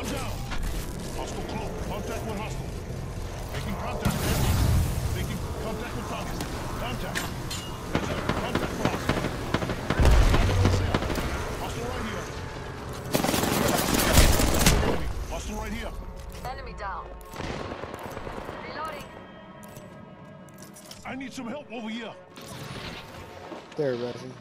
I'm down. Hostile close. Contact with hostile. Making contact. Making contact with hostile. Contact. Contact with hostile. Enemy down. Reloading. I need some help over here. There, Resin.